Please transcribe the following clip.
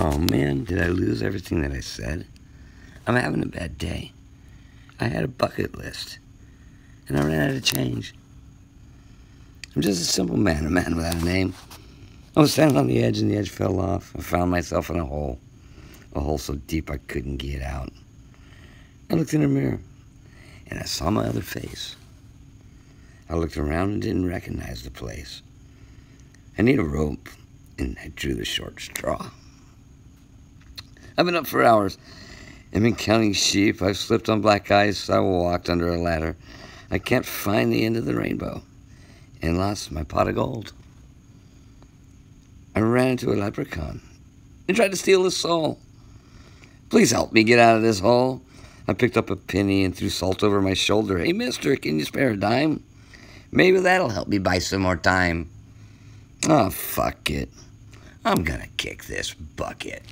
Oh man, did I lose everything that I said? I'm having a bad day. I had a bucket list, and I ran out of change. I'm just a simple man, a man without a name. I was standing on the edge, and the edge fell off. I found myself in a hole, a hole so deep I couldn't get out. I looked in a mirror, and I saw my other face. I looked around and didn't recognize the place. I need a rope, and I drew the short straw. I've been up for hours. I've been counting sheep. I've slipped on black ice. I walked under a ladder. I can't find the end of the rainbow and lost my pot of gold. I ran into a leprechaun and tried to steal his soul. Please help me get out of this hole. I picked up a penny and threw salt over my shoulder. Hey, mister, can you spare a dime? Maybe that'll help me buy some more time. Oh, fuck it. I'm gonna kick this bucket.